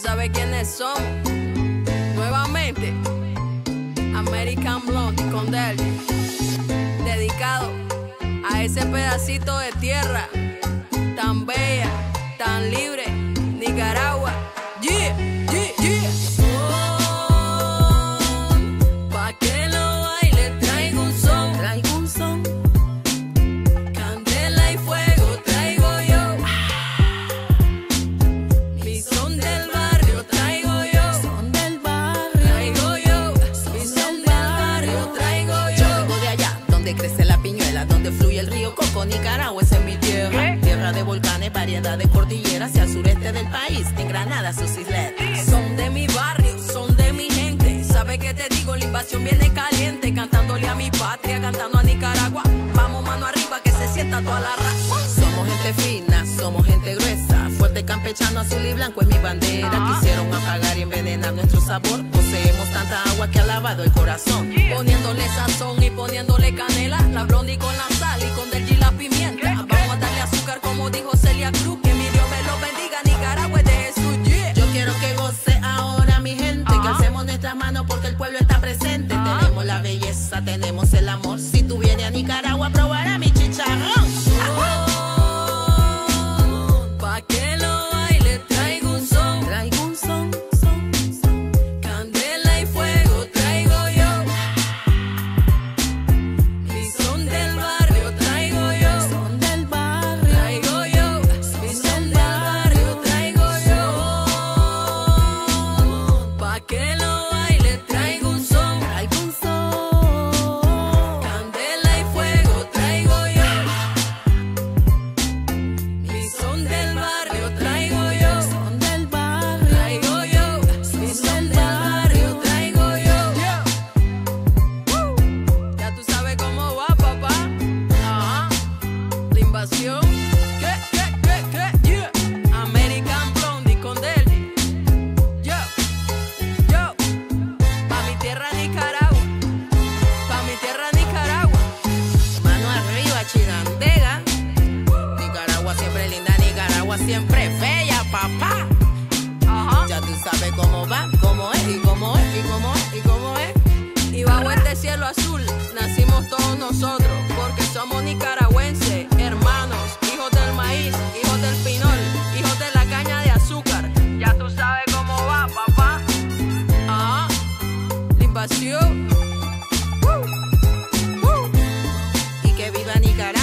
sabes quiénes somos. Nuevamente, American Blonde con Delgy. Dedicado a ese pedacito de tierra tan bella, tan libre, Nicaragua. Yeah. Donde crece la piñuela, donde fluye el río Coco, Nicaragua, es mi tierra. Tierra de volcanes, variedad de cordilleras, y al sureste del país, en Granada, sus isletas. Son de mi barrio, son de mi gente. ¿Sabe qué te digo? La invasión viene caliente. Cantándole a mi patria, cantando a Nicaragua. Vamos mano arriba que se sienta toda la raza. Somos gente fina, somos gente gruesa, fuerte campechano, azul y blanco es mi bandera. Quisieron apagar y envenenar nuestro sabor, poseemos tanta agua que ha lavado el corazón. Poniéndole sazón y poniéndole canela, la blondie con la sal y con del G la pimienta. Vamos a darle azúcar como dijo Celia Cruz, que mi Dios me lo bendiga, Nicaragua es de Jesús, yeah. Yo quiero que goce ahora mi gente, que alcemos nuestras manos porque el pueblo está presente. Tenemos la belleza, tenemos el amor. Si tú vienes a Nicaragua, cómo es, y cómo es, y cómo es, y cómo es. Y bajo este cielo azul nacimos todos nosotros, porque somos nicaragüenses, hermanos, hijos del maíz, hijos del pinol, hijos de la caña de azúcar. Ya tú sabes cómo va, papá. Ah, la invasión. Oh. Uh, uh. Y que viva Nicaragua.